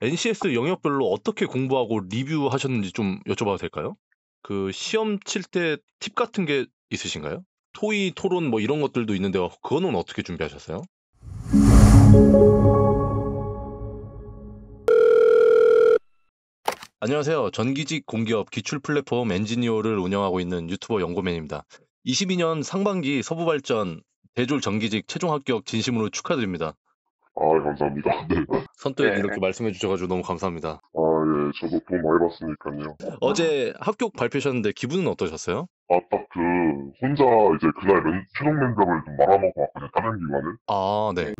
NCS 영역별로 어떻게 공부하고 리뷰하셨는지 좀 여쭤봐도 될까요? 그 시험 칠 때 팁 같은 게 있으신가요? 토의, 토론 뭐 이런 것들도 있는데 그거는 어떻게 준비하셨어요? 안녕하세요. 전기직 공기업 기출 플랫폼 엔지니어를 운영하고 있는 유튜버 연고맨입니다. 22년 상반기 서부발전 대졸 전기직 최종 합격 진심으로 축하드립니다. 아, 감사합니다. 네. 선뜻 네. 이렇게 말씀해 주셔가지고 너무 감사합니다. 아, 예, 저도 돈 많이 받으니까요. 어제 합격 발표하셨는데 기분은 어떠셨어요? 아, 딱 그, 혼자 이제 그날 면, 최종 면접을 좀 말아먹고 왔거든요, 다른 기관을. 아, 네.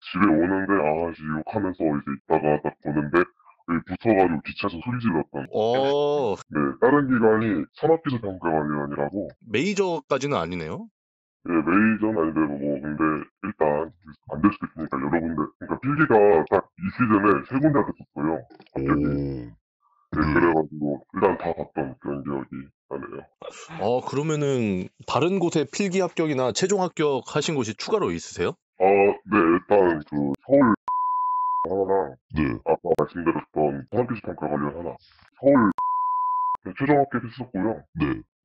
집에 오는데, 아, 씨, 욕하면서 이제 있다가 딱 보는데, 여기 붙어가지고 기차에서 소리 질렀던. 어, 네, 다른 기관이 산업기술평가관위원이라고, 메이저까지는 아니네요. 예, 메이저는 아닌데, 뭐, 근데, 일단, 안 될 수도 있으니까, 여러 군데. 그러니까 필기가 딱 이 시즌에 세 군데. 합격이. 네, 그래가지고, 일단 다 봤던 그런 기억이 나네요. 어, 그러면은 다른 곳에 필기 합격이나 최종 합격 하신 곳이 추가로 있으세요? 아, 네, 일단 그 서울 하나랑 아까 말씀드렸던 산업기술 평가 관련 하나 서울 네, 최종 합격했었고요.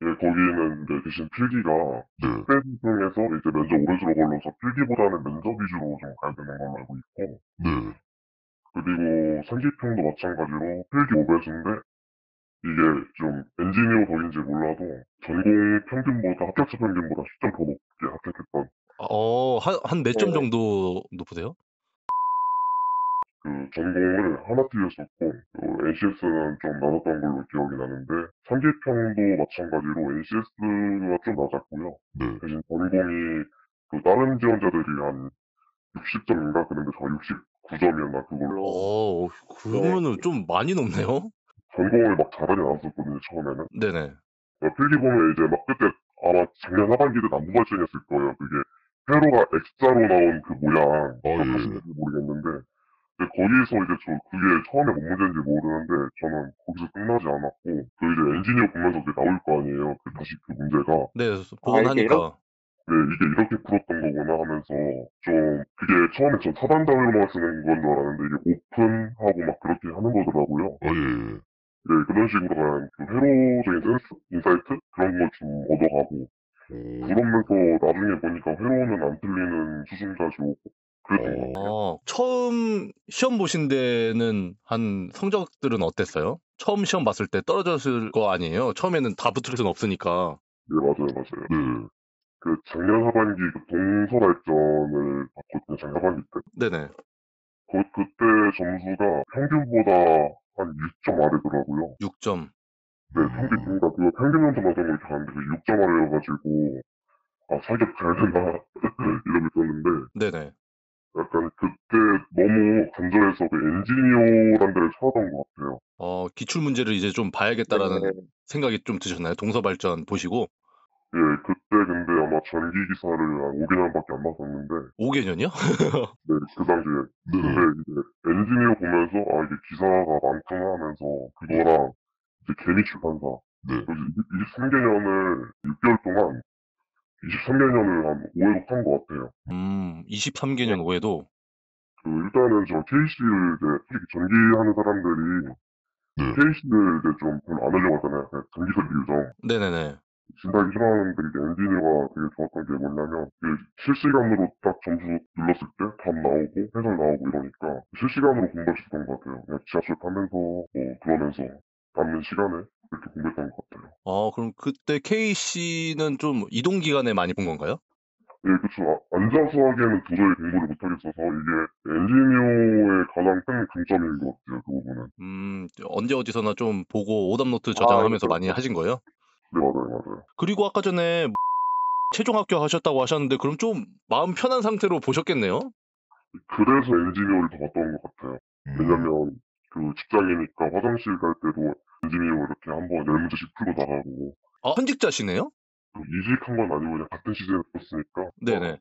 예, 거기는 이제 대신 필기가 스페인 통해서 이제 면접 오른쪽으로 걸러서 필기보다는 면접 위주로 좀 가야 되는 걸로 알고 있고 그리고 상기평도 마찬가지로 필기 5배수인데 이게 좀 엔지니어 덕인지 몰라도 전공 평균보다 합격자 평균보다 10점 더 높게 합격했던 어, 한, 한 몇점 네. 정도 높으세요? 그 전공을 하나 틀렸었고 그 NCS는 좀 낮았던 걸로 기억이 나는데 상기평도 마찬가지로 NCS가 좀 낮았고요. 대신 전공이 그 다른 지원자들이 한 60점인가 그런데 저 69점이었나 그걸로 어, 그러면은 좀 많이 높네요? 전공을 막 잘하지 않았었거든요 처음에는. 네네. 어, 필기 보면 이제 막 그때 아마 작년 하반기 때 남부 발전이었을 거예요. 그게 회로가 X자로 나온 그 모양 기억하시는지 모르겠는데 근데 거기서 이제 저 그게 처음에 뭔 문제인지 모르는데 저는 거기서 끝나지 않았고 그 이제 엔지니어 보면서 그게 나올 거 아니에요. 그 다시 그 문제가 네, 이렇게 보관하니까. 네, 이게 이렇게 풀었던 거구나 하면서 좀 그게 처음에 전 차단자료만 쓰는 건 줄 알았는데 이게 오픈하고 막 그렇게 하는 거더라고요. 네, 그런 식으로 약간 그 회로적인 센스, insight 그런 걸 좀 얻어가고 그러면서 나중에 보니까 회로는 안 틀리는 수준까지 그랬 같아요. 어, 처음 시험 보신 데는 한 성적들은 어땠어요? 처음 시험 봤을 때 떨어졌을 거 아니에요? 처음에는 다 붙을 수는 없으니까. 네, 맞아요, 맞아요. 그 작년 하반기 그 동서 발전을 봤거든요, 작년 하반기 때. 네네. 그, 그때 점수가 평균보다 한 6점 아래더라고요. 6점. 네, 평균, 그러니까 그 평균 점수 맞은 거 이렇게 갔는데 그 6점 아래여가지고, 아, 사격 잘 된다. 이러고 있었는데, 네네. 약간 그때 너무 간절해서 그 엔지니어란 데를 찾았던 것 같아요. 어, 기출 문제를 이제 좀 봐야겠다라는 네. 생각이 좀 드셨나요? 동서 발전 보시고. 예, 그때 근데 아마 전기 기사를 한 5개년밖에 안 봤었는데, 5개년이요? 네, 그 당시에. 근데 이제 엔지니어 보면서, 아, 이게 기사가 많구나 하면서, 그거랑 이제 개미 출판사. 그래서 23개년을 6개월 동안 23개년을 한 5회로 한것 같아요. 음, 23개년 5에도. 그 일단은 저 KC를 이제 솔직히 전기하는 사람들이 KC를 이제 좀 별로 안 하려고 하잖아요. 그냥 전기 설 비 유정. 네네네. 진단이 싫어하는데 이제 엔지니어가 되게 좋았던 게 뭐냐면 그 실시간으로 딱 점수 눌렀을 때 답 나오고 해설 나오고 이러니까 실시간으로 공부할 수 있던 것 같아요. 그냥 지하철 타면서 뭐 그러면서 남는 시간에 이렇게 공부했던 것 같아요. 어, 그럼 그때 KC는 좀 이동 기간에 많이 본 건가요? 예, 그쵸. 아, 앉아서 하기에는 도저히 공부를 못하겠어서 이게 엔지니어의 가장 큰 강점인 것 같아요. 그 부분은. 음, 언제 어디서나 좀 보고 오답노트 저장하면서 그렇죠. 많이 하신 거예요? 네, 맞아요, 맞아요. 그리고 아까 전에 최종 합격하셨다고 하셨는데 그럼 좀 마음 편한 상태로 보셨겠네요? 그래서 엔지니어를 더 봤던 것 같아요. 왜냐면 그 직장이니까 화장실 갈 때도 엔지니어 이렇게 한번 열 문제씩 풀고 나가고 아, 현직자시네요? 그 이직한 건 아니고 그냥 같은 시즌에 썼으니까 네네.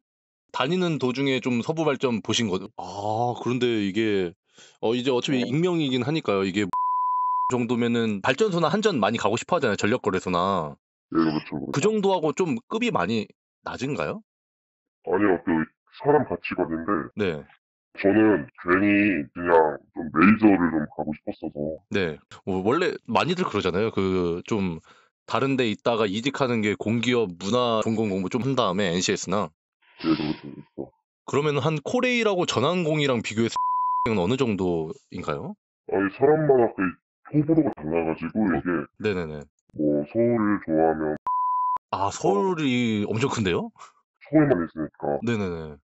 다니는 도중에 좀 서부 발전 보신 거죠? 아, 그런데 이게, 어, 이제 어차피 네. 익명이긴 하니까요. 이게 정도면은 발전소나 한전 많이 가고 싶어 하잖아요. 전력거래소나. 예, 그렇죠. 그 정도하고 좀 급이 많이 낮은가요? 아니요, 그 사람 가치관인데 네. 저는 괜히 그냥 좀 메이저를 좀 가고 싶었어서 네. 뭐 원래 많이들 그러잖아요. 그 좀 다른 데 있다가 이직하는 게 공기업 문화 전공 공부 좀 한 다음에 NCS나 예, 그렇죠. 그렇죠. 그러면 한 코레이라고 전환공이랑 비교해서 는 어느 정도인가요? 아니 사람마다 그 호불호가 달라가지고 이게 네네네. 뭐 서울을 좋아하면 아 서울이 엄청 큰데요? 서울만 있으니까 네네네.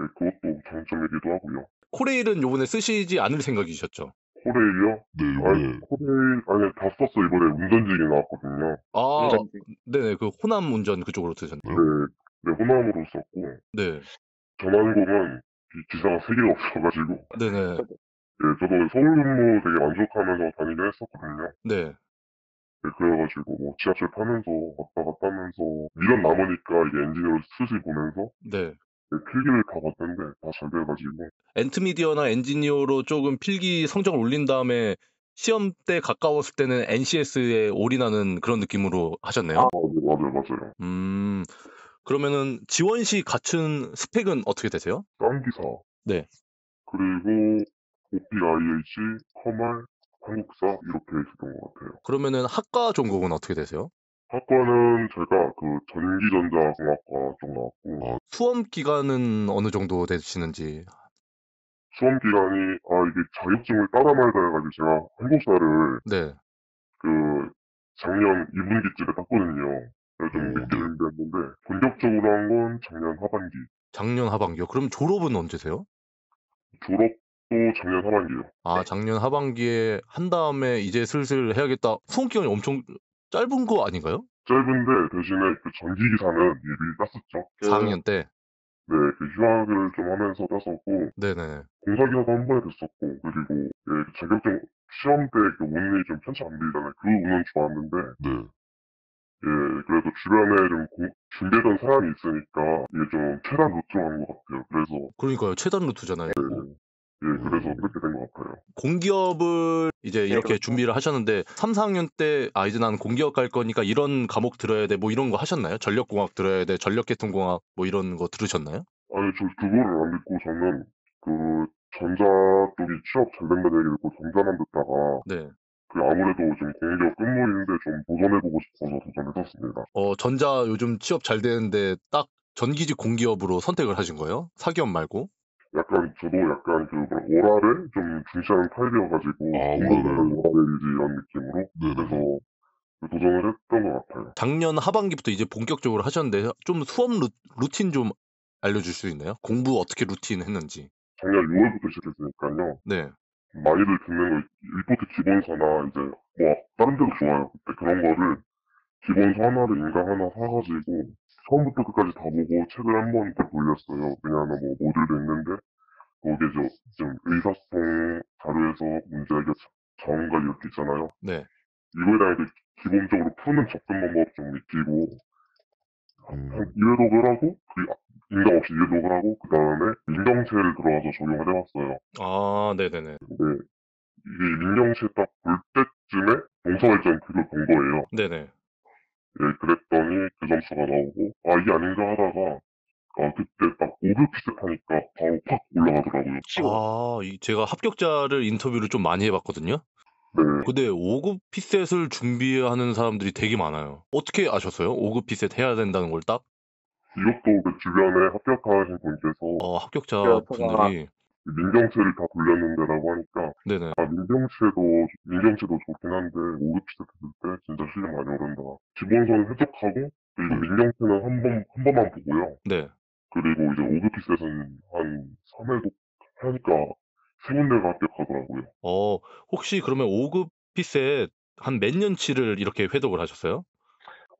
예, 그것도 장점이기도 하고요. 코레일은 요번에 쓰시지 않을 생각이셨죠? 코레일이요? 네, 아니 이번에 코레일 아니 다 썼어 이번에 운전직이 나왔거든요. 아, 운전지. 네네. 그 호남 운전 그쪽으로 쓰셨네요. 네, 네 호남으로 썼고 네. 전환공은 기- 기사가 세 개가 없어가지고 네네. 예, 저도 서울 근무 되게 만족하면서 다니긴 했었거든요. 네. 예, 그래가지고 뭐 지하철 타면서 왔다 갔다 하면서 미련 남으니까 이게 엔지니어를 슬슬 보면서 네. 예, 필기를 다 봤는데 다 잘 돼가지고 엔트미디어나 엔지니어로 조금 필기 성적을 올린 다음에 시험 때 가까웠을 때는 NCS에 올인하는 그런 느낌으로 하셨네요. 아, 네, 맞아요 맞아요 음, 그러면은 지원 시 갖춘 스펙은 어떻게 되세요? 쌍기사 네. 그리고 OPIH 커말 한국사 이렇게 있었던 것 같아요 그러면은 학과 전공은 어떻게 되세요? 학과는 제가 그 전기전자공학과 쪽 나왔고 수험 기간은 어느 정도 되시는지. 수험 기간이 아 이게 자격증을 따라 말다 해가지고 제가 한국사를 네. 그 작년 2분기쯤에 땄거든요. 그래서 좀 오, 늦게 네. 준비했는데 본격적으로 한 건 작년 하반기. 작년 하반기요. 그럼 졸업은 언제세요? 졸업도 작년 하반기요. 아, 작년 하반기에 한 다음에 이제 슬슬 해야겠다. 수험 기간이 엄청 짧은 거 아닌가요? 짧은데 대신에 그 전기기사는 미리 땄었죠. 그 4학년 때. 네, 그 휴학을 좀 하면서 땄었고 네네. 공사기사도 한 번에 됐었고 그리고 예, 자격증 시험 때 그 운이 좀 편치 안 들잖아요. 그 운은 좋았는데 네. 예, 그래도 주변에 좀 공- 준비했던 사람이 있으니까 이게 좀 최단 루트로 간것 같아요. 그래서 그러니까요. 최단 루트잖아요. 예, 그래서 그렇게 된 것 같아요. 공기업을 이제 이렇게 그렇죠. 준비를 하셨는데 3, 4학년 때 아 이제 나는 공기업 갈 거니까 이런 과목 들어야 돼 뭐 이런 거 하셨나요? 전력공학 들어야 돼 전력계통공학 뭐 이런 거 들으셨나요? 아니, 저 그거를 안 듣고 저는 그 전자 쪽이 취업 잘 된다는 얘기 듣고 전자만 듣다가 네. 그 아무래도 좀 공기업 끝물인데 좀 도전해보고 싶어서 도전했었습니다. 어 전자 요즘 취업 잘 되는데 딱 전기직 공기업으로 선택을 하신 거예요? 사기업 말고? 약간 저도 약간 그 뭐라- 오라를 좀 중시하는 타입이어가지고 아, 공부하는 오라를. 워라밸이지 이런 느낌으로 네네. 그래서 도전을 했던 것 같아요. 작년 하반기부터 이제 본격적으로 하셨는데 좀 수업 루, 루틴 좀 알려줄 수 있나요? 공부 어떻게 루틴 했는지. 작년 6월부터 시작했으니까요. 네. 많이들 듣는 거 리포트 기본서나 이제 뭐 다른 데도 좋아요. 그때 그런 거를 기본서 하나를 인강 하나 사가지고 처음부터 끝까지 다 보고 책을 한 번 더 돌렸어요. 왜냐하면 뭐 모듈도 있는데 거기에 저, 좀 의사소통 자료에서 문제 해결 자원과 이렇게 있잖아요. 네. 이거에 대한 그 기본적으로 푸는 접근 방법 좀 익히고 음, 한 2회독을 하고 그 인강 없이 2회독을 하고 그 다음에 민경체를 들어가서 적용을 해봤어요. 아, 네네네. 근데 이게 민경체 딱 볼 때쯤에 동서발전 그걸 본 거예요. 네네. 예, 그랬더니 그 점수가 나오고 아 이게 아닌가 하다가 아 그때 딱 5급 피셋하니까 바로 팍 올라가더라고요. 아, 이 제가 합격자를 인터뷰를 좀 많이 해봤거든요. 네, 근데 5급 피셋을 준비하는 사람들이 되게 많아요. 어떻게 아셨어요? 5급 피셋 해야 된다는 걸 딱? 이것도 그 주변에 합격하신 분께서 어, 합격자 분들이 민경체를 다 돌렸는데라고 하니까 네네. 아 민경체도 민경체도 좋긴 한데 5급 피셋 했을 때 실력 많이 오른다. 기본서는 해석하고 그리고 민경체는 한 번 한 번만 보고요. 네. 그리고 이제 5급 피셋은 한 3회독 하니까 세 군데가 합격하더라고요. 어, 혹시 그러면 5급 피셋 한몇 년치를 이렇게 회독을 하셨어요?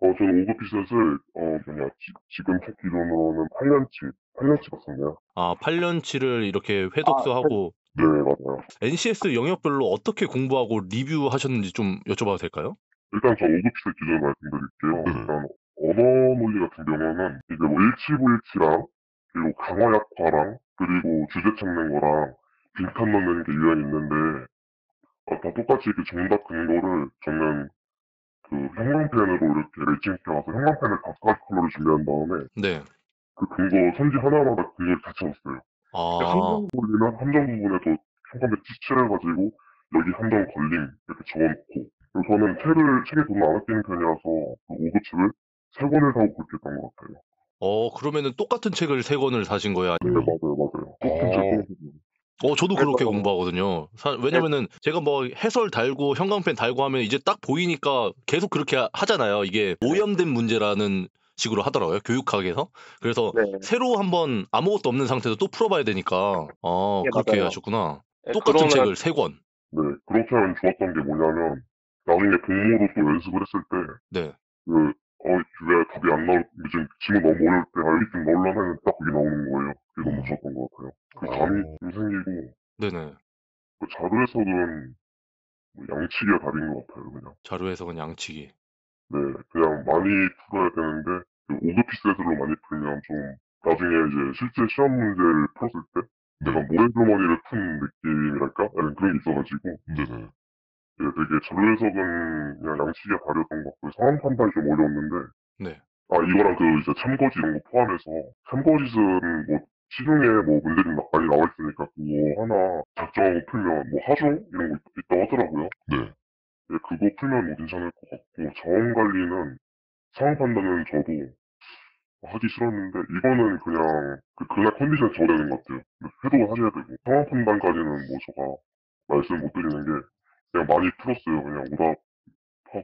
어, 저는 5급 피셋을, 어, 뭐냐, 지, 금 책 기준으로는 8년치, 8년치 같습니다. 아, 8년치를 이렇게 회독서하고 네, 맞아요. NCS 영역별로 어떻게 공부하고 리뷰하셨는지 좀 여쭤봐도 될까요? 일단 저 5급 피셋 기준을 말씀드릴게요. 네. 일단, 언어 논리 같은 경우는, 이제 뭐 일치부일치랑, 그리고 강화약화랑, 그리고 주제 찾는 거랑, 빈칸 넣는 게 유형이 있는데, 어, 다 똑같이 이렇게 정답 근거를 저는 그 형광펜으로 이렇게 레이팅시켜서 형광펜을 다섯 가지 컬러를 준비한 다음에, 네. 그 근거 선지 하나마다 근거를 다 채웠어요. 아, 함정 걸리면 함정 부분에도 총감에 칠해가지고 여기 함정 걸림 이렇게 적어놓고 그리고 저는 책을 책에 돈을 안 아끼는 편이라서 그 5급 책을 세 권을 사고 그렇게 했던 것 같아요. 어, 그러면은 똑같은 책을 세 권을 사신 거야? 네 맞아요 맞아요. 똑같은 책 아. 끊어서 어, 저도 그렇게 그래서- 공부하거든요. 사- 왜냐면은 제가 뭐 해설 달고 형광펜 달고 하면 이제 딱 보이니까 계속 그렇게 하- 하잖아요. 이게 오염된 문제라는 식으로 하더라고요. 교육학에서. 그래서 네. 새로 한번 아무것도 없는 상태에서 또 풀어봐야 되니까, 아, 네, 그렇게 맞아요. 하셨구나. 네, 똑같은 그러면- 책을 세 권. 네 그렇게 하면 좋았던 게 뭐냐면 나중에 공모로 또 연습을 했을 때 네. 그, 어, 왜 답이 안 나올, 지금 지문 너무 어려울 때, 아, 여기 좀 넣으려면 하면 딱 거기 나오는 거예요. 그게 너무 좋았던 것 같아요. 그 감이 어. 좀 생기고, 네네. 그 자료 해석은 뭐 양치기가 답인 것 같아요, 그냥. 자료 해석은 양치기. 네, 그냥 많이 풀어야 되는데, 그 5급 피셋으로 많이 풀면 좀, 나중에 이제 실제 시험 문제를 풀었을 때, 내가 모래주머니를 푼 느낌이랄까? 약간 그런 게 있어가지고, 네네. 예, 되게 자료 해석은 그냥 양치기가 다르던 것 같고, 상황 판단이 좀 어려웠는데, 네. 아, 이거랑 그 이제 참거지 이런 거 포함해서 참거짓은 뭐 시중에 뭐막 많이 나와 있으니까 그거 하나 작정하고 풀면 뭐 하중 이런 거 있- 있다고 하더라고요. 네. 예, 그거 풀면 뭐 괜찮을 것 같고 자원 관리는 상황 판단은 저도 하기 싫었는데 이거는 그냥 그 그날 컨디션 져야 되는 것 같아요. 해독을 하셔야 되고 상황 판단까지는 뭐 제가 말씀 못 드리는 게 그냥 많이 풀었어요. 그냥 오답하고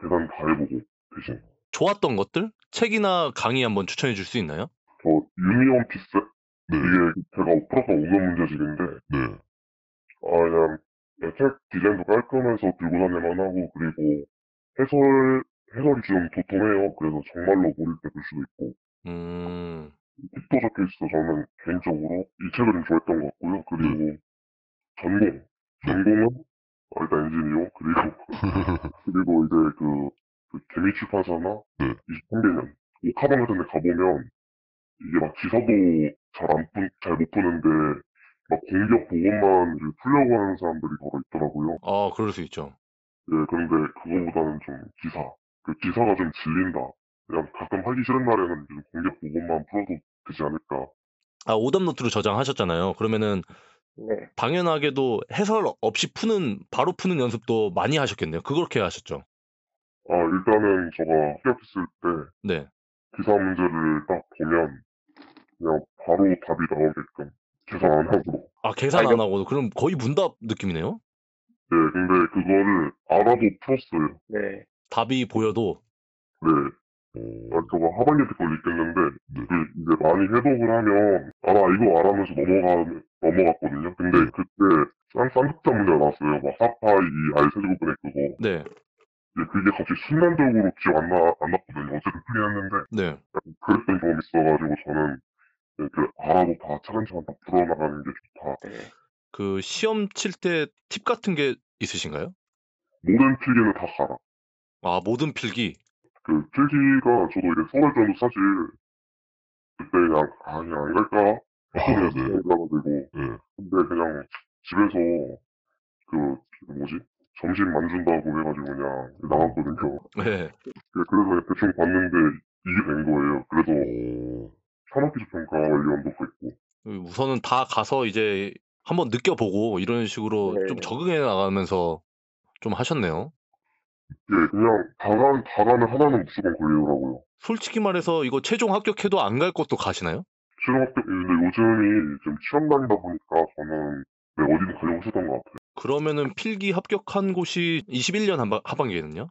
계산 다 해보고 대신 좋았던 것들? 책이나 강의 한번 추천해 줄 수 있나요? 저 유니온 피스 네. 이게 제가 풀었던 오면 문제집인데 네. 아 그냥 책 디자인도 깔끔해서 들고 다닐만 하고 그리고 해설 해설이 좀 도톰해요. 그래서 정말로 모를 때볼 수도 있고 음, 팁도 적혀 있어. 저는 개인적으로 이 책을 좀 좋아했던 것 같고요. 그리고 전공 전공은 어, 일단 엔지니어 그리고 그리고 이제 그, 그 개미 출판사나 네. 23개년 오카방 같은 데 가보면 이게 막 기사도 잘안잘못 푸는데 막 공격 보고만 이제 풀려고 하는 사람들이 더러 있더라고요. 아, 그럴 수 있죠. 예, 그런데 그거보다는 좀 기사. 그 기사가 좀 질린다. 그냥 가끔 하기 싫은 날에는 좀 공격 보고만 풀어도 되지 않을까. 아, 오답 노트로 저장하셨잖아요. 그러면은 네. 당연하게도 해설 없이 푸는, 바로 푸는 연습도 많이 하셨겠네요. 그렇게 하셨죠. 아, 일단은 제가 합격했을 때 네. 기사 문제를 딱 보면 그냥 바로 답이 나오게끔 계산 안 하고. 아, 계산 아, 안 이거- 하고, 그럼 거의 문답 느낌이네요? 예, 근데 그거를 알아도 풀었어요. 네. 답이 보여도, 네. 아, 제가 하반기 때 그걸 느꼈는데, 그 이제 많이 해독을 하면, 아, 나 이거 알아면서 넘어가, 넘어갔거든요. 근데 네. 그때 쌍, 쌍극자 문제가 나왔어요. 막 4파 2 R 세제곱분의 그거. 네, 예, 그게 갑자기 순간적으로 기억 안 나, 안 났거든요. 어쨌든 풀긴 했는데, 네. 그랬던 경험이 있어가지고 저는, 예, 그, 알아도 다 차근차근 다 풀어나가는 게 좋다. 네. 그 시험 칠 때 팁 같은 게 있으신가요? 모든 필기는 다 가라. 아, 모든 필기. 그 필기가 저도 이게 수월 전도 사실, 그때 그냥, 아, 그냥 안 갈까? 아, 네. 생각해가지고, 네. 근데 그냥 집에서 그, 그 뭐지? 점심 만준다고 해가지고 그냥 나갔거든요. 네. 그- 그래서 대충 봤는데 이게 된 거예요. 그래서 오. 산업기술평가 관련도 했고. 우선은 다 가서 이제 한번 느껴보고 이런 식으로 네. 좀 적응해 나가면서 좀 하셨네요. 예, 그냥 다간, 다간을 하나는 무조건 걸리더라고요. 솔직히 말해서 이거 최종 합격해도 안갈 곳도 가시나요? 실험 합격, 근데 요즘이 좀 다니다 보니까 저는 네, 어디든 가려고 했었던 것 같아요. 그러면은 필기 합격한 곳이 21년 하반, 하반기에는요?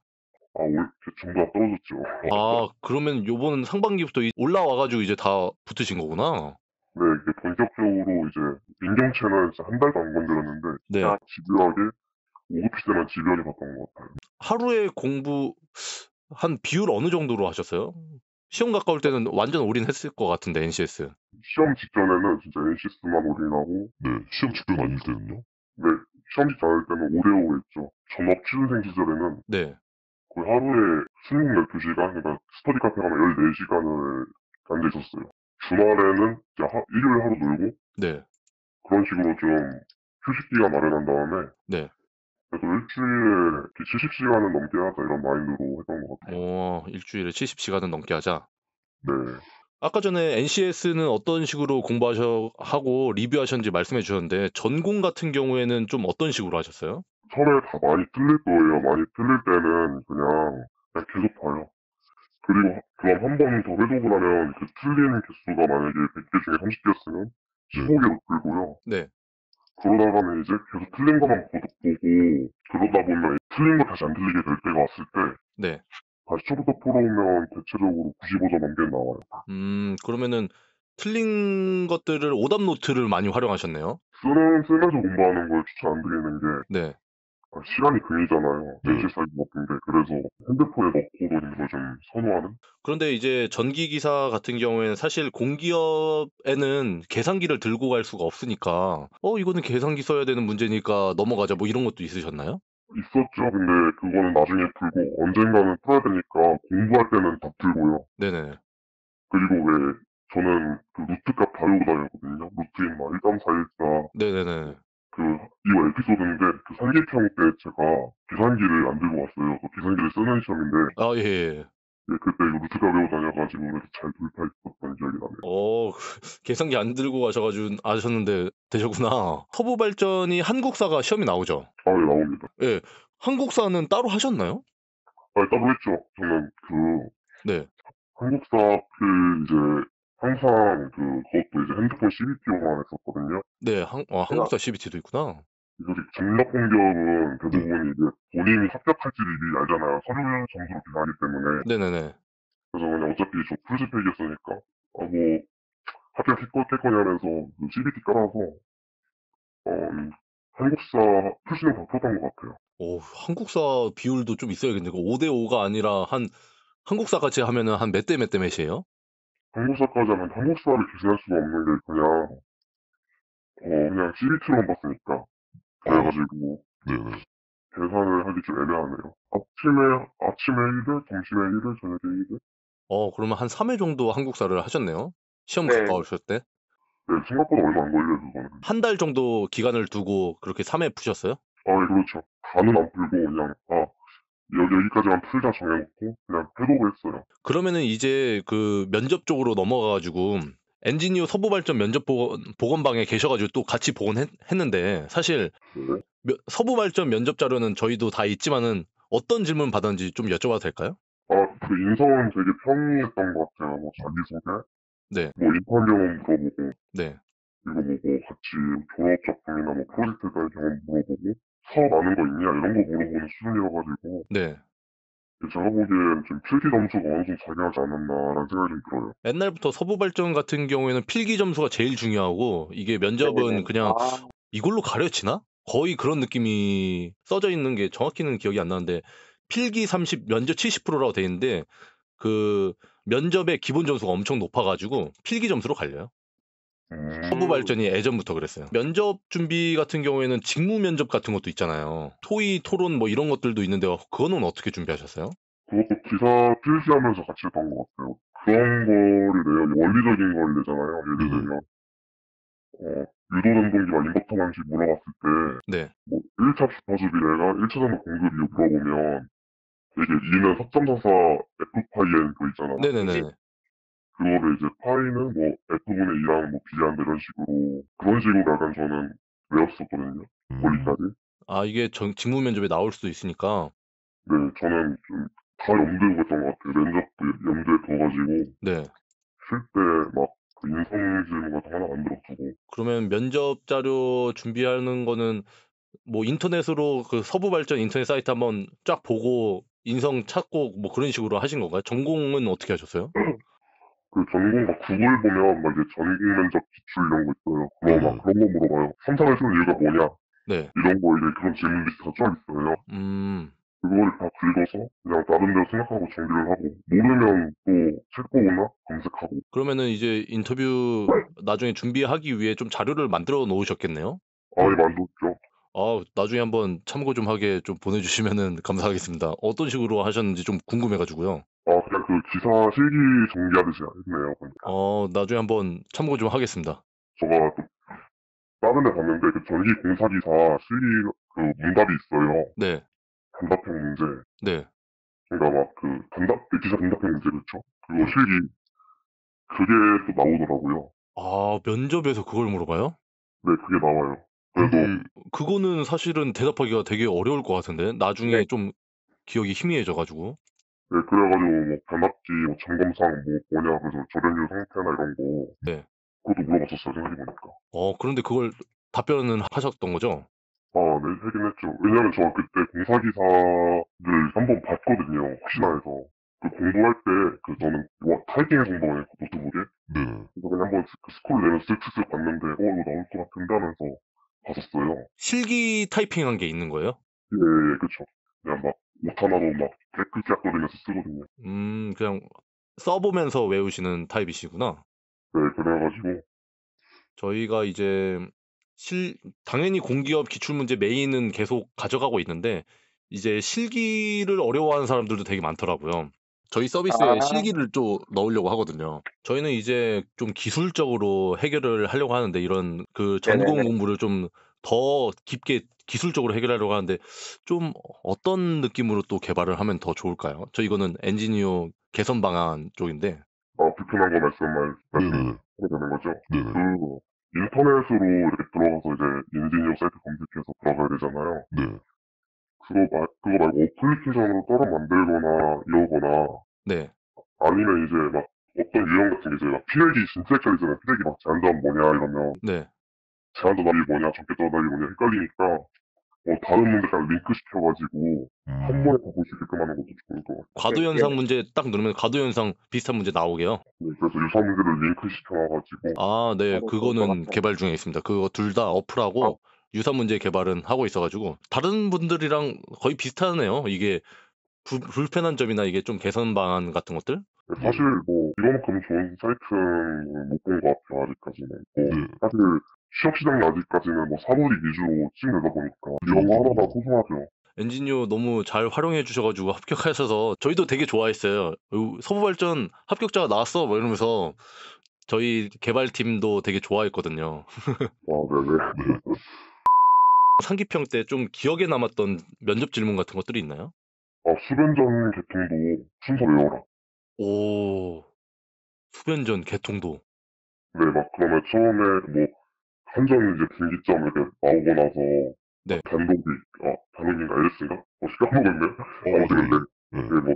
아, 올, 전부 다 떨어졌죠. 아, 그러면 요번 상반기부터 이- 올라와가지고 이제 다 붙으신 거구나. 네, 이게 본격적으로 이제 민경채는 진짜 한 달도 안 건드렸는데 네. 아. 집요하게 5급 시대만 집요하게 봤던 것 같아요. 하루에 공부 한 비율 어느 정도로 하셨어요? 시험 가까울 때는 완전 올인했을 것 같은데, NCS. 시험 직전에는 진짜 NCS만 올인하고 네. 시험 직전 아닐 때는요? 네, 시험 직전 할 때는 오래오고 했죠. 전업 취준생 시절에는 네. 거의 하루에 26, 12시간, 그러니까 스터디 카페 가면 14시간을 앉아 있었어요. 주말에는 이제 하, 일요일 하루 놀고 네. 그런 식으로 좀 휴식기가 마련한 다음에 네. 그래서 일주일에 70시간은 넘게 하자 이런 마인드로 했던 것 같아요. 어, 일주일에 70시간은 넘게 하자. 네. 아까 전에 NCS는 어떤 식으로 공부하셔 하고 리뷰하셨는지 말씀해 주셨는데 전공 같은 경우에는 좀 어떤 식으로 하셨어요? 처음에 다 많이 틀릴 거예요. 많이 틀릴 때는 그냥, 그냥 계속 봐요. 그리고 그럼 한 번 더 회독을 하면 그 틀리는 개수가 만약에 100개 중에 30개였으면 15개로 풀고요. 네. 그러다가는 이제 계속 틀린 것만 보고 그러다 보면 틀린 거 다시 안 틀리게 될 때가 왔을 때 네. 다시 초부터 풀어오면 대체적으로 95점 넘게 나와요. 음, 그러면은 틀린 것들을 오답 노트를 많이 활용하셨네요. 쓰는, 쓰면서 공부하는 걸 추천 안 드리는 게 네. 아, 시간이. 네. 며칠 사이 바쁜데 그래서 핸드폰에 넣고 있는 걸좀 선호하는? 그런데 이제 전기 기사 같은 경우에는 사실 공기업에는 계산기를 들고 갈 수가 없으니까 어 이거는 계산기 써야 되는 문제니까 넘어가자 뭐 이런 것도 있으셨나요? 있었죠. 근데 그거는 나중에 풀고 언젠가는 풀어야 되니까 공부할 때는 다 풀고요. 네네. 그리고 왜 저는 그 루트값 다루고 다녔거든요. 루트인 막 1.414, 네네네. 그, 이거 에피소드인데, 그 상계평 때 제가 계산기를 안 들고 왔어요. 그 계산기를 쓰는 시험인데, 아 예. 예. 예, 그때 이거 루트값 외워 다녀가지고, 그래서 잘 돌파했었던 기억이 나네요. 어 계산기 안 들고 가셔가지고 아셨는데 되셨구나. 터보 발전이 한국사가 시험이 나오죠. 아, 예, 나옵니다. 한국사는 따로 하셨나요? 아, 따로 했죠. 저는 그, 네. 한국사 그, 이제, 항상 그, 그것도 이제 핸드폰 CBT로만 했었거든요. 네. 한, 아, 한국사 CBT도 있구나. 이렇게 중력 공격은 대부분 이제 본인이 합격할지를 미리 알잖아요. 서류 점수로 계산하기 때문에. 네네네. 그래서 그냥 어차피 저 풀스펙이었으니까, 아, 뭐, 합격했거냐 하면서 그 CBT 깔아서, 어, 음, 한국사 풀시는 다 풀었던 것 같아요. 오, 한국사 비율도 좀 있어야겠네. 5대 5가 아니라 한 한국사 같이 하면은 한 몇 대 몇 대 몇이에요? 한국사까지 하면 한국사를 계산할 수가 없는 게 그냥, 어, 그냥 CBT로만 봤으니까. 그래가지고, 네네. 계산을 하기 좀 애매하네요. 아침에, 아침에 1일, 점심에 1일, 저녁에 1일? 어, 그러면 한 3회 정도 한국사를 하셨네요. 시험 네. 가까우셨을 때. 네, 생각보다 얼마 안 걸려요, 그거는. 한 달 정도 기간을 두고 그렇게 3회 푸셨어요? 아, 예, 그렇죠. 다는 안 풀고, 그냥, 아, 여기, 여기까지만 풀자 정해놓고, 그냥 해보고 했어요. 그러면은 이제 그 면접 쪽으로 넘어가가지고 엔지니어 서부 발전 면접 보건, 보건방에 계셔가지고 또 같이 보건했는데 사실 네. 며- 서부 발전 면접 자료는 저희도 다 있지만은 어떤 질문 받았는지 좀 여쭤봐도 될까요? 아, 그 인성은 되게 평이했던 것 같아요. 뭐, 자기소개? 네. 뭐, 인턴 경험 물어보고, 네. 이거 뭐고, 같이 졸업 작품이나 뭐, 프로젝트 에 대한 경험 물어보고, 사업 아는 거 있냐? 이런 거 물어보는 수준이어가지고, 네. 제가 보기엔 좀 필기 점수가 어느 정도 작용하지 않았나라는 생각이 좀 들어요. 옛날부터 서부 발전 같은 경우에는 필기 점수가 제일 중요하고 이게 면접은. 그냥 아, 이걸로 가려치나? 거의 그런 느낌이 써져 있는 게 정확히는 기억이 안 나는데 필기 30, 면접 70%라고 돼 있는데 그 면접의 기본 점수가 엄청 높아가지고 필기 점수로 갈려요. 음, 서부 발전이 예전부터 그랬어요. 면접 준비 같은 경우에는 직무 면접 같은 것도 있잖아요. 토의, 토론 뭐 이런 것들도 있는데 그거는 어떻게 준비하셨어요? 그것도 기사 필기하면서 같이 했던 것 같아요. 그런 거를 내요. 원리적인 걸 내잖아요. 예를 음. 들면, 어, 유도 전동기와 인버터 방식 물어봤을 때, 네. 뭐, 1차 주파수 비례가 1차 전도 공급 이유 물어보면, 이게 2는 4.44 F파이엔 그거 있잖아. 네네네. 그거를 이제 파이는 뭐, F분의 2랑 뭐 비례한다 이런 식으로, 그런 식으로 약간 저는 외웠었거든요. 음, 원리까지. 아 이게 전, 직무 면접에 나올 수도 있으니까 네, 저는 좀 다 염두에 두고 했던 것 같아요. 면접도 염두에 둬가지고, 네. 쉴때 막, 그 인성 질문 같은 거 하나 안 들어두고, 그러면 면접 자료 준비하는 거는 뭐 인터넷으로 그 서부 발전 인터넷 사이트 한번 쫙 보고 인성 찾고 뭐 그런 식으로 하신 건가요? 전공은 어떻게 하셨어요? 그 전공 막 구글 보면 막 이제 전공 면접 기출 이런 거 있어요. 그거 막 그런 거 물어봐요. 3, 4를 쓰는 이유가 뭐냐? 네. 이런 거 이제 그런 질문들이 다 쫙 있어요. 음. 그거를 다 긁어서 그냥 나름대로 생각하고 정리를 하고 모르면 또 책 보거나 검색하고 그러면은 이제 인터뷰 나중에 준비하기 위해 좀 자료를 만들어 놓으셨겠네요? 아예 만들었죠. 아, 나중에 한번 참고 좀 하게 좀 보내주시면은 감사하겠습니다. 어떤 식으로 하셨는지 좀 궁금해가지고요. 아 그냥 그 기사 실기 정리하듯이 했네요. 보니까. 어, 나중에 한번 참고 좀 하겠습니다. 제가 또 다른 데 봤는데 그 전기 공사 기사 실기 그 문답이 있어요. 네, 단답형 문제. 네. 그러니까 막 그 단답 그 기사 단답형 문제 그렇죠? 그거 실기 그게 또 나오더라고요. 아, 면접에서 그걸 물어봐요? 네, 그게 나와요. 그래서 근데 그거는 사실은 대답하기가 되게 어려울 것 같은데 나중에 네. 좀 기억이 희미해져가지고 네, 그래가지고 뭐 변압기 뭐 점검상 뭐 뭐냐 그래서 저렴유 상태나 이런 거 네. 그것도 물어봤었어요 생각해보니까. 어 그런데 그걸 답변은 하셨던 거죠? 아, 네, 하긴 했죠. 왜냐면 저 그때 공사기사를 한번 봤거든요. 혹시나 해서. 그 공부할 때, 그 저는 뭐 타이핑을 공부하는 노트북에. 네. 그래서 그냥 한번 그 스크롤 내면서 쓱쓱쓱 봤는데, 어, 이거 나올 것 같은데 하면서 봤었어요. 실기 타이핑한 게 있는 거예요? 예, 예, 그쵸. 그냥 막, 옷 하나로 막, 깨끗깨끗거리면서 쓰거든요. 음 그냥 써보면서 외우시는 타입이시구나. 네, 그래가지고, 저희가 이제 실 당연히 공기업 기출문제 메인은 계속 가져가고 있는데 이제 실기를 어려워하는 사람들도 되게 많더라고요. 저희 서비스에 아. 실기를 좀 넣으려고 하거든요. 저희는 이제 좀 기술적으로 해결을 하려고 하는데 이런 그 전공 네네네. 공부를 좀 더 깊게 기술적으로 해결하려고 하는데 좀 어떤 느낌으로 또 개발을 하면 더 좋을까요? 저 이거는 엔지니어 개선 방안 쪽인데 아, 불편한 거 말씀 말, 네네네. 되는 거죠. 네네. 그, 인터넷으로 이렇게 들어가서 이제 인지니어 사이트 검색해서 들어가야 되잖아요. 네. 그거, 말, 그거 말고 어플리케이션으로 따로 만들거나 이러거나 네. 아니면 이제 막 어떤 유형 같은 게 이제 막 피뢰기 진짜 헷갈리잖아요. 피뢰기 막 제한전압 뭐냐 이러면 네. 제한전압이 뭐냐 적개도합이 뭐냐 헷갈리니까 뭐 다른 문제랑 링크 시켜가지고 한 음. 번에 수 있게끔 하는 것도 좋을 것 같아요. 과도 현상 문제 딱 누르면 과도 현상 비슷한 문제 나오게요. 네, 그래서 유사 문제를 링크 시켜놔가지고 아, 네. 그거는. 개발 중에 있습니다. 그거 둘 다 어플하고 유사 문제 개발은 하고 있어가지고 다른 분들이랑 거의 비슷하네요. 이게 부- 불편한 점이나 이게 좀 개선 방안 같은 것들. 사실 뭐 이거만큼 좋은 사이트는 못 본 것 같아요 아직까지는. 뭐 네. 사실 취업 시장이 아직까지는 뭐 사물이 위주로 찍는다 보니까 이런 거 하나가 소중하죠. 엔지니어 너무 잘 활용해 주셔가지고 합격하셔서 저희도 되게 좋아했어요. 어, 서부발전 합격자가 나왔어 뭐 이러면서 저희 개발팀도 되게 좋아했거든요. 아, 네네. 네. 상기평 때 좀 기억에 남았던 면접 질문 같은 것들이 있나요? 아, 수변전 개통도 순서 외워라. 오, 수변전 개통도. 네, 막 그러면 처음에 뭐 한전 이제 분기점 이렇게 나오고 나서 네. 단독이 아 단독인가 LS인가? 어 까먹었네. 어, 아무튼 네. 근데 네. 네, 뭐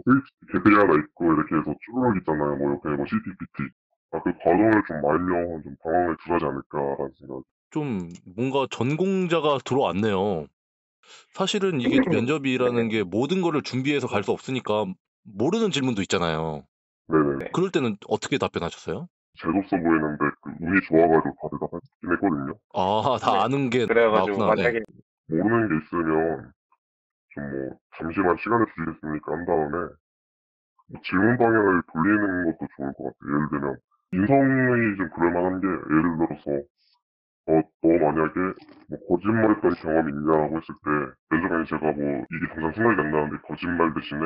개들이 하나 있고 이렇게 해서 쭈루룩 있잖아요. 뭐 옆에 뭐 CPPT. 아 그 과정을 좀 말면 좀 당황을 덜하지 않을까라는 생각. 좀 뭔가 전공자가 들어왔네요. 사실은 이게 면접이라는 게 모든 거를 준비해서 갈 수 없으니까 모르는 질문도 있잖아요. 네네. 그럴 때는 어떻게 답변하셨어요? 재수없어 보이는데 그 운이 좋아가지고 다 대답했긴 했거든요. 아, 다 네. 아는 게 그래가지고 나왔구나. 네. 만약에 모르는 게 있으면 좀 뭐 잠시만 시간을 주시겠습니까 한 다음에 뭐 질문 방향을 돌리는 것도 좋을 것 같아요. 예를 들면 인성이 좀 그럴만한 게 예를 들어서 어, 너 만약에 뭐 거짓말했던 경험이 있냐라고 했을 때 면접관이 제가 뭐 이게 당장 생각이 안 나는데 거짓말 대신에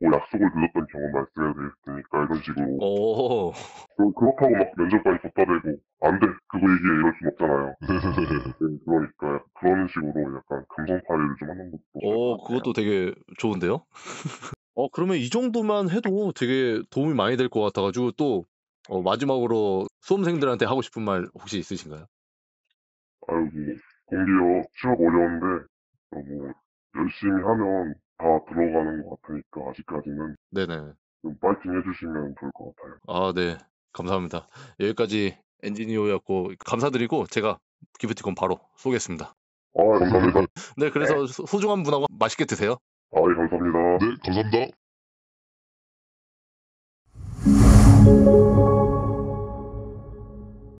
뭐 약속을 늦었던 경험 말씀해도 되겠습니까 이런 식으로 오, 그- 그렇다고 막 면접관이 걷다 대고 안 돼 그거 얘기해 이럴 순 없잖아요. 네, 그러니까 그런 식으로 약간 감성 파괴를 좀 하는 것도 같아요. 그것도 되게 좋은데요? 어, 그러면 이 정도만 해도 되게 도움이 많이 될 것 같아가지고 또 어, 마지막으로 수험생들한테 하고 싶은 말 혹시 있으신가요? 아이고 공기업 취업 어려운데 어, 뭐 열심히 하면 다 들어가는 것 같으니까 아직까지는 네네. 좀 파이팅 해주시면 좋을 것 같아요. 아, 네. 감사합니다. 여기까지 엔지니어였고 감사드리고 제가 기프티콘 바로 쏘겠습니다. 아 감사합니다. 네, 그래서 소- 소중한 분하고 맛있게 드세요. 아 예, 감사합니다. 네, 감사합니다.